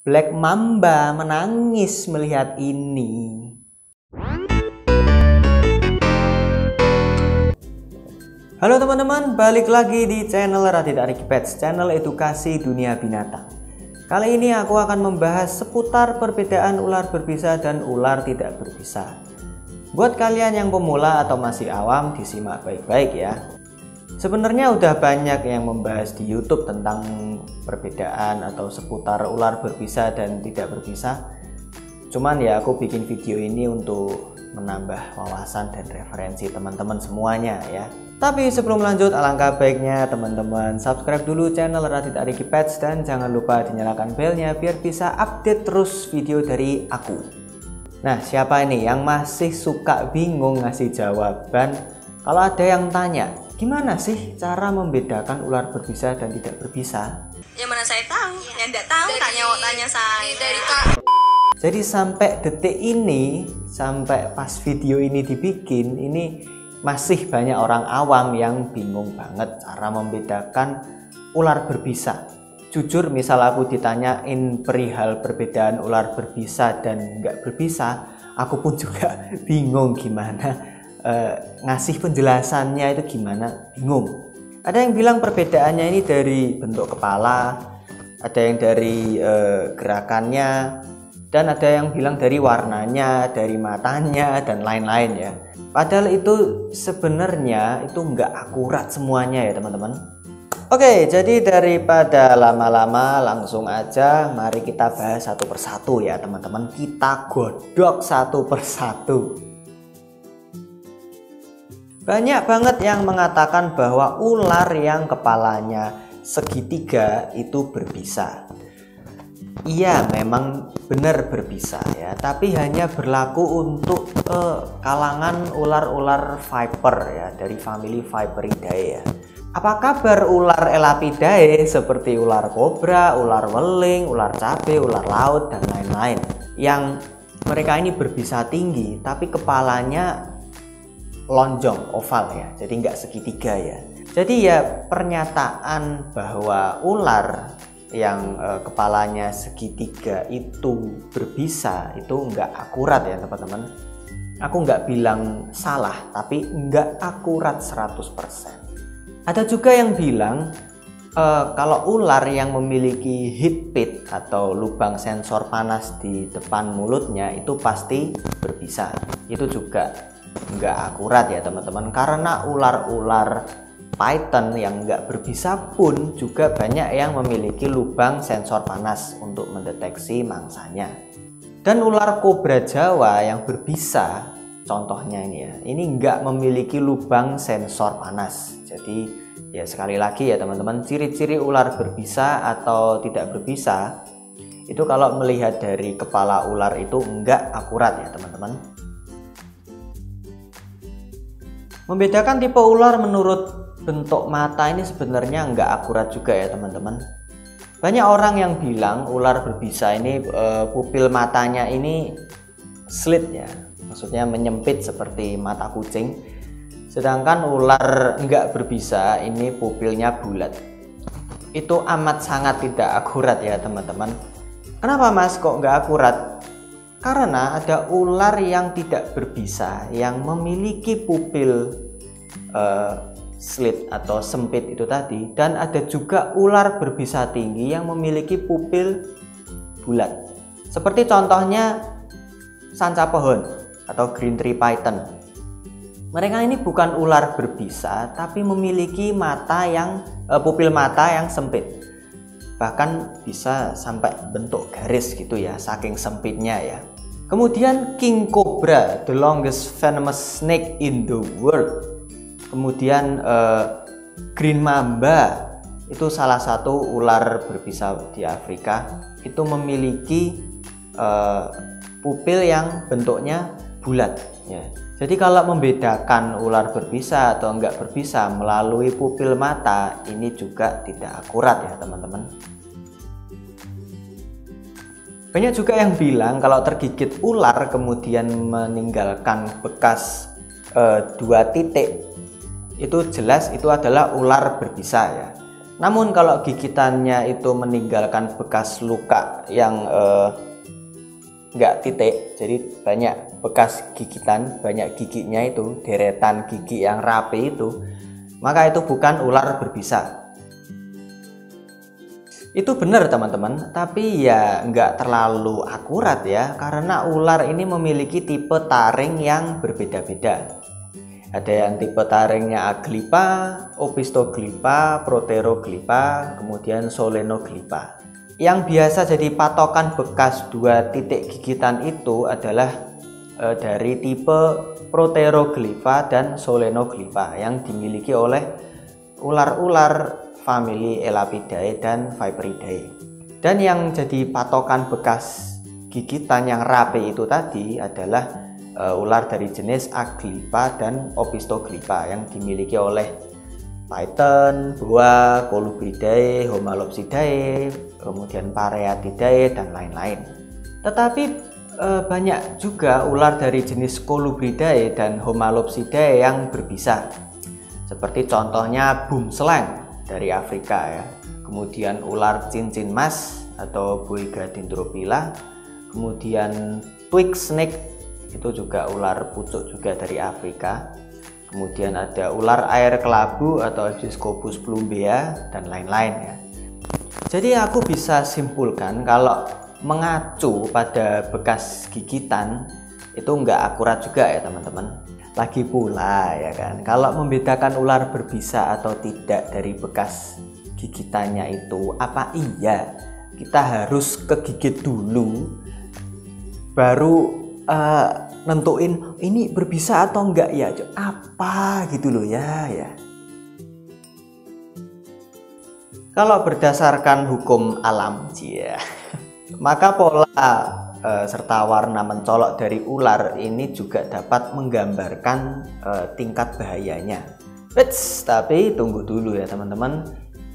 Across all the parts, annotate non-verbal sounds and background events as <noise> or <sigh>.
Black Mamba menangis melihat ini. Halo teman-teman, balik lagi di channel Radit Ariki Pets, channel edukasi dunia binatang. Kali ini aku akan membahas seputar perbedaan ular berbisa dan ular tidak berbisa. Buat kalian yang pemula atau masih awam, disimak baik-baik ya. Sebenarnya udah banyak yang membahas di YouTube tentang perbedaan atau seputar ular berbisa dan tidak berbisa. Cuman ya aku bikin video ini untuk menambah wawasan dan referensi teman-teman semuanya ya. Tapi sebelum lanjut alangkah baiknya teman-teman subscribe dulu channel Radit Ariki Pets dan jangan lupa dinyalakan belnya biar bisa update terus video dari aku. Nah, siapa ini yang masih suka bingung ngasih jawaban? Kalau ada yang tanya, gimana sih cara membedakan ular berbisa dan tidak berbisa? Yang mana saya tahu, yang tidak tahu dari, tanya tanya saya. Dari kak. Jadi sampai detik ini, sampai pas video ini dibikin, ini masih banyak orang awam yang bingung banget cara membedakan ular berbisa jujur misal aku ditanyain perihal perbedaan ular berbisa dan nggak berbisa aku pun juga <laughs> bingung gimana e, ngasih penjelasannya itu gimana bingung ada yang bilang perbedaannya ini dari bentuk kepala ada yang dari e, gerakannya dan ada yang bilang dari warnanya dari matanya dan lain-lain ya padahal itu sebenarnya itu nggak akurat semuanya ya teman-teman Oke, jadi daripada lama-lama langsung aja mari kita bahas satu persatu ya teman-teman. Kita godok satu persatu. Banyak banget yang mengatakan bahwa ular yang kepalanya segitiga itu berbisa. Iya, memang benar berbisa ya, tapi hanya berlaku untuk uh, kalangan ular-ular viper ya dari famili Viperidae ya. Apa kabar ular elapidae seperti ular kobra, ular weling, ular cabe, ular laut, dan lain-lain yang mereka ini berbisa tinggi tapi kepalanya lonjong, oval ya, jadi nggak segitiga ya. Jadi ya pernyataan bahwa ular yang e, kepalanya segitiga itu berbisa itu nggak akurat ya teman-teman. Aku nggak bilang salah, tapi nggak akurat 100%. Ada juga yang bilang uh, kalau ular yang memiliki heat pit atau lubang sensor panas di depan mulutnya itu pasti berbisa. Itu juga nggak akurat ya teman-teman karena ular-ular python yang nggak berbisa pun juga banyak yang memiliki lubang sensor panas untuk mendeteksi mangsanya. Dan ular kobra Jawa yang berbisa, contohnya ini ya, ini nggak memiliki lubang sensor panas. Jadi Ya sekali lagi ya teman-teman, ciri-ciri ular berbisa atau tidak berbisa itu kalau melihat dari kepala ular itu enggak akurat ya teman-teman. Membedakan tipe ular menurut bentuk mata ini sebenarnya enggak akurat juga ya teman-teman. Banyak orang yang bilang ular berbisa ini e, pupil matanya ini slit ya, maksudnya menyempit seperti mata kucing Sedangkan ular enggak berbisa ini pupilnya bulat. Itu amat sangat tidak akurat ya teman-teman. Kenapa mas kok enggak akurat? Karena ada ular yang tidak berbisa yang memiliki pupil uh, slit atau sempit itu tadi dan ada juga ular berbisa tinggi yang memiliki pupil bulat. Seperti contohnya sanca pohon atau green tree python mereka ini bukan ular berbisa, tapi memiliki mata yang uh, pupil mata yang sempit. Bahkan bisa sampai bentuk garis gitu ya, saking sempitnya ya. Kemudian king cobra, the longest venomous snake in the world. Kemudian uh, green mamba, itu salah satu ular berbisa di Afrika. Itu memiliki uh, pupil yang bentuknya bulat ya jadi kalau membedakan ular berbisa atau enggak berbisa melalui pupil mata ini juga tidak akurat ya teman-teman. Banyak juga yang bilang kalau tergigit ular kemudian meninggalkan bekas e, dua titik itu jelas itu adalah ular berbisa ya. Namun kalau gigitannya itu meninggalkan bekas luka yang eh, nggak titik, jadi banyak bekas gigitan, banyak giginya itu, deretan gigi yang rapi itu, maka itu bukan ular berbisa. Itu benar teman-teman, tapi ya nggak terlalu akurat ya, karena ular ini memiliki tipe taring yang berbeda-beda. Ada yang tipe taringnya Aglipa, Opistoglipa, Proteroglipa, kemudian Solenoglipa. Yang biasa jadi patokan bekas dua titik gigitan itu adalah e, dari tipe Proteroglipa dan Solenoglipa yang dimiliki oleh ular-ular famili Elapidae dan Viperidae. Dan yang jadi patokan bekas gigitan yang rapi itu tadi adalah uh, ular dari jenis Aglipa dan Opistoglipa yang dimiliki oleh Python, Boa, Colubridae, Homalopsidae, kemudian Pareatidae dan lain-lain. Tetapi e, banyak juga ular dari jenis Colubridae dan Homalopsidae yang berbisa. Seperti contohnya bumsleng dari Afrika ya. Kemudian ular cincin mas atau Boiga dendropila, kemudian twig snake itu juga ular pucuk juga dari Afrika. Kemudian ada ular air kelabu atau Episcopus plumbea dan lain-lain ya. Jadi aku bisa simpulkan kalau mengacu pada bekas gigitan itu enggak akurat juga ya teman-teman lagi pula ya kan? Kalau membedakan ular berbisa atau tidak dari bekas gigitannya itu apa iya? Kita harus kegigit dulu baru uh, nentuin ini berbisa atau enggak ya. Apa gitu loh ya ya. Kalau berdasarkan hukum alam ya <laughs> maka pola uh, serta warna mencolok dari ular ini juga dapat menggambarkan uh, tingkat bahayanya. Eits, tapi tunggu dulu ya teman-teman.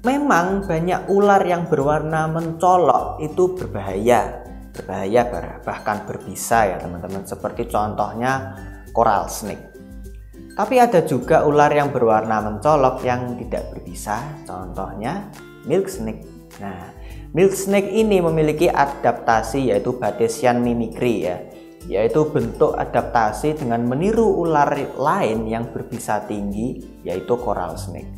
Memang banyak ular yang berwarna mencolok itu berbahaya. Berbahaya bahkan berbisa ya teman-teman. Seperti contohnya coral snake. Tapi ada juga ular yang berwarna mencolok yang tidak berbisa. Contohnya milk snake. Nah milk snake ini memiliki adaptasi yaitu Batesian mimicry ya yaitu bentuk adaptasi dengan meniru ular lain yang berbisa tinggi yaitu coral snake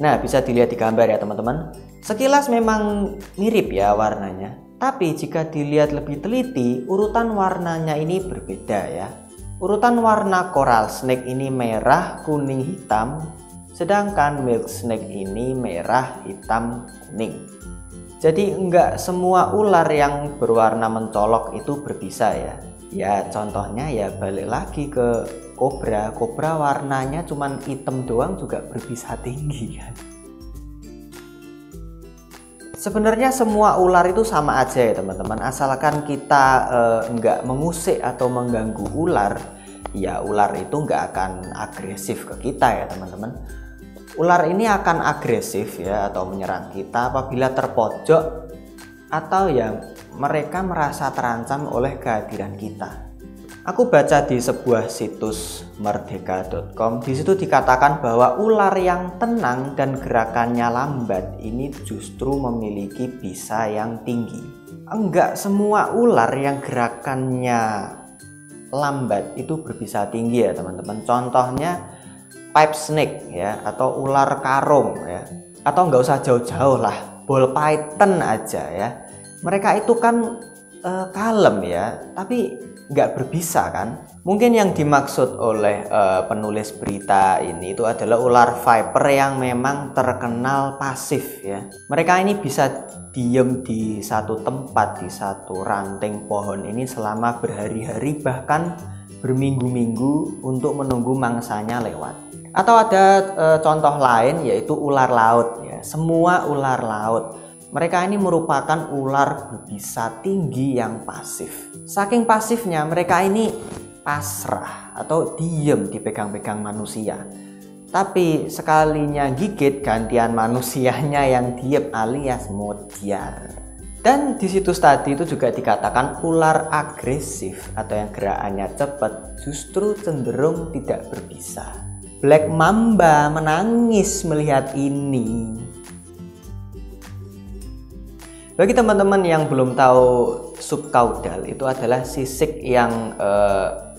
nah bisa dilihat di gambar ya teman-teman sekilas memang mirip ya warnanya tapi jika dilihat lebih teliti, urutan warnanya ini berbeda ya. Urutan warna coral snake ini merah, kuning, hitam, sedangkan milk snake ini merah, hitam, kuning. Jadi enggak semua ular yang berwarna mencolok itu berbisa ya. Ya contohnya ya balik lagi ke kobra. Kobra warnanya cuman hitam doang juga berbisa tinggi kan. Sebenarnya semua ular itu sama aja ya teman-teman Asalkan kita eh, nggak mengusik atau mengganggu ular Ya ular itu nggak akan agresif ke kita ya teman-teman Ular ini akan agresif ya atau menyerang kita apabila terpojok Atau ya mereka merasa terancam oleh kehadiran kita Aku baca di sebuah situs merdeka.com. Di situ dikatakan bahwa ular yang tenang dan gerakannya lambat ini justru memiliki bisa yang tinggi. Enggak semua ular yang gerakannya lambat itu berbisa tinggi ya teman-teman. Contohnya pipe snake ya atau ular karung ya. Atau enggak usah jauh-jauh lah, ball python aja ya. Mereka itu kan uh, kalem ya, tapi nggak berbisa kan? Mungkin yang dimaksud oleh uh, penulis berita ini itu adalah ular viper yang memang terkenal pasif ya. Mereka ini bisa diem di satu tempat di satu ranting pohon ini selama berhari-hari bahkan berminggu-minggu untuk menunggu mangsanya lewat. Atau ada e, contoh lain yaitu ular laut ya. Semua ular laut mereka ini merupakan ular berbisa tinggi yang pasif. Saking pasifnya mereka ini pasrah atau diem dipegang-pegang manusia. Tapi sekalinya gigit gantian manusianya yang diem alias modiar. Dan di situs tadi itu juga dikatakan ular agresif atau yang gerakannya cepat justru cenderung tidak berbisa. Black Mamba menangis melihat ini. Bagi teman-teman yang belum tahu subkaudal itu adalah sisik yang e,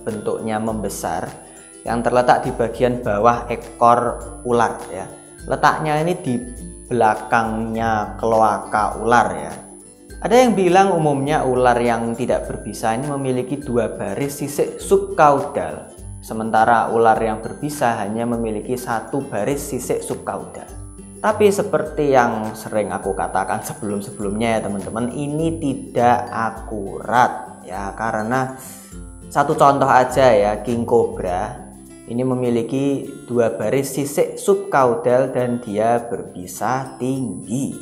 bentuknya membesar yang terletak di bagian bawah ekor ular ya. Letaknya ini di belakangnya kloaka ular ya. Ada yang bilang umumnya ular yang tidak berbisa ini memiliki dua baris sisik subkaudal, sementara ular yang berbisa hanya memiliki satu baris sisik subkaudal. Tapi seperti yang sering aku katakan sebelum-sebelumnya ya teman-teman, ini tidak akurat ya karena satu contoh aja ya king cobra ini memiliki dua baris sisik subkaudal dan dia berbisa tinggi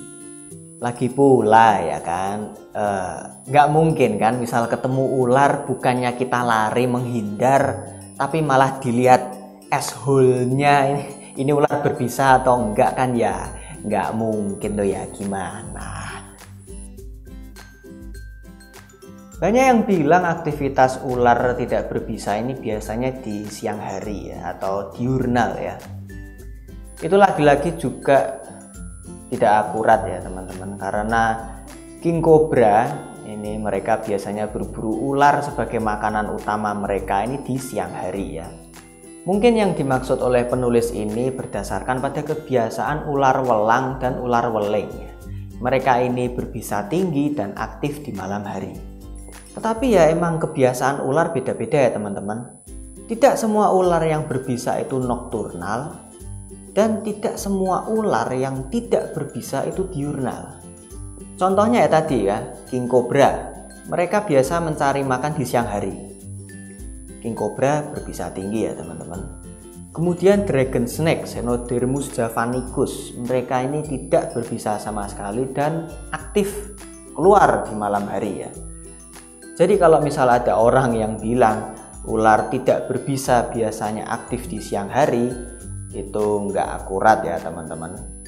lagi pula ya kan eh, nggak uh, mungkin kan misal ketemu ular bukannya kita lari menghindar tapi malah dilihat es hole-nya ini, ini ular berbisa atau enggak kan ya? Nggak mungkin tuh ya gimana? Banyak yang bilang aktivitas ular tidak berbisa ini biasanya di siang hari ya atau diurnal ya. Itu lagi-lagi juga tidak akurat ya teman-teman. Karena king cobra ini mereka biasanya berburu ular sebagai makanan utama mereka ini di siang hari ya. Mungkin yang dimaksud oleh penulis ini berdasarkan pada kebiasaan ular welang dan ular weling. Mereka ini berbisa tinggi dan aktif di malam hari. Tetapi ya emang kebiasaan ular beda-beda ya teman-teman. Tidak semua ular yang berbisa itu nokturnal dan tidak semua ular yang tidak berbisa itu diurnal. Contohnya ya tadi ya, king cobra. Mereka biasa mencari makan di siang hari. King cobra berbisa tinggi ya teman-teman. Kemudian dragon snake, Xenodermus javanicus. Mereka ini tidak berbisa sama sekali dan aktif keluar di malam hari ya. Jadi kalau misal ada orang yang bilang ular tidak berbisa biasanya aktif di siang hari, itu nggak akurat ya teman-teman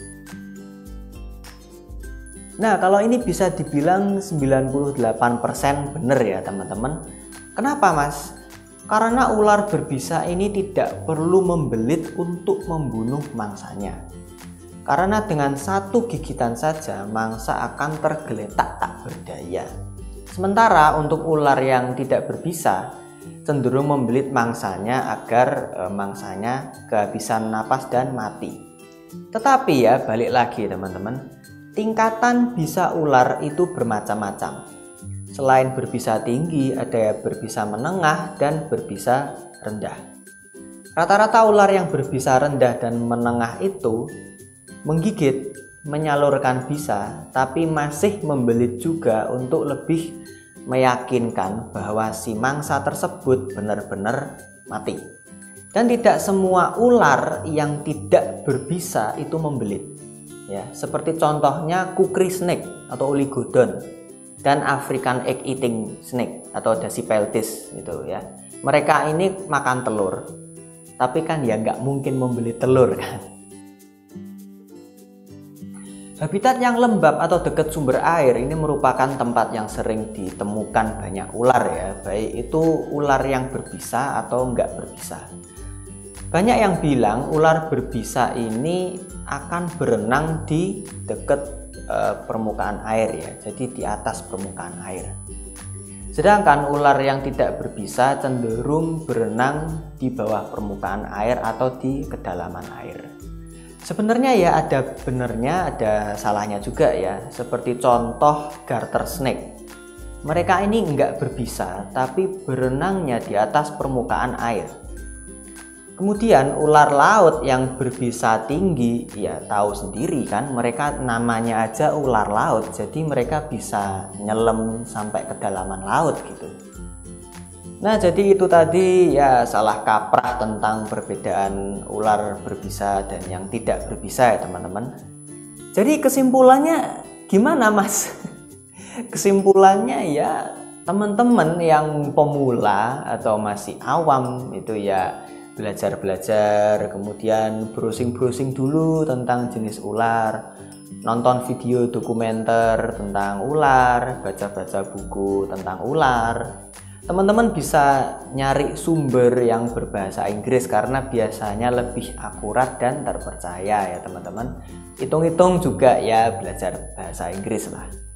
Nah kalau ini bisa dibilang 98% benar ya teman-teman Kenapa mas? Karena ular berbisa ini tidak perlu membelit untuk membunuh mangsanya Karena dengan satu gigitan saja mangsa akan tergeletak tak berdaya Sementara untuk ular yang tidak berbisa cenderung membelit mangsanya agar e, mangsanya kehabisan napas dan mati. Tetapi ya balik lagi teman-teman, tingkatan bisa ular itu bermacam-macam. Selain berbisa tinggi, ada berbisa menengah dan berbisa rendah. Rata-rata ular yang berbisa rendah dan menengah itu menggigit, menyalurkan bisa, tapi masih membelit juga untuk lebih meyakinkan bahwa si mangsa tersebut benar-benar mati. Dan tidak semua ular yang tidak berbisa itu membelit. Ya, seperti contohnya kukri snake atau oligodon dan African egg eating snake atau Dasypeltis itu ya. Mereka ini makan telur, tapi kan ya nggak mungkin membeli telur <laughs> kan. Habitat yang lembab atau dekat sumber air ini merupakan tempat yang sering ditemukan banyak ular ya, baik itu ular yang berbisa atau enggak berbisa. Banyak yang bilang ular berbisa ini akan berenang di dekat e, permukaan air ya, jadi di atas permukaan air. Sedangkan ular yang tidak berbisa cenderung berenang di bawah permukaan air atau di kedalaman air. Sebenarnya ya ada benernya, ada salahnya juga ya. Seperti contoh garter snake. Mereka ini enggak berbisa, tapi berenangnya di atas permukaan air. Kemudian ular laut yang berbisa tinggi, ya tahu sendiri kan, mereka namanya aja ular laut, jadi mereka bisa nyelam sampai kedalaman laut gitu. Nah, jadi itu tadi ya salah kaprah tentang perbedaan ular berbisa dan yang tidak berbisa ya, teman-teman. Jadi kesimpulannya gimana, Mas? <laughs> Kesimpulannya ya teman-teman yang pemula atau masih awam itu ya belajar-belajar, kemudian browsing-browsing dulu tentang jenis ular, nonton video dokumenter tentang ular, baca-baca buku tentang ular, teman-teman bisa nyari sumber yang berbahasa Inggris karena biasanya lebih akurat dan terpercaya ya teman-teman. Hitung-hitung juga ya belajar bahasa Inggris lah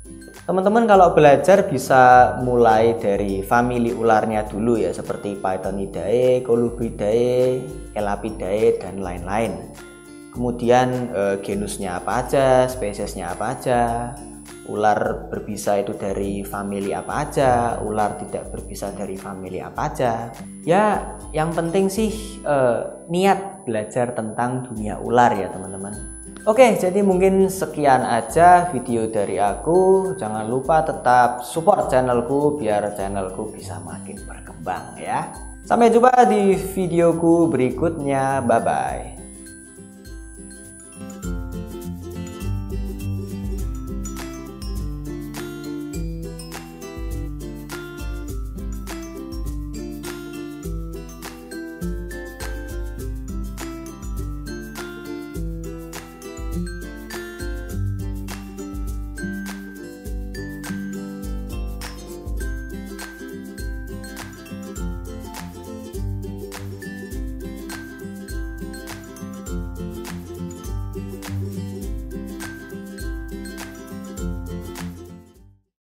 Teman-teman kalau belajar bisa mulai dari famili ularnya dulu ya seperti Pythonidae, Colubridae, Elapidae dan lain-lain. Kemudian eh, genusnya apa aja, spesiesnya apa aja, ular berbisa itu dari famili apa aja, ular tidak berbisa dari famili apa aja. Ya, yang penting sih eh, niat belajar tentang dunia ular ya teman-teman. Oke, jadi mungkin sekian aja video dari aku. Jangan lupa tetap support channelku biar channelku bisa makin berkembang ya. Sampai jumpa di videoku berikutnya. Bye bye.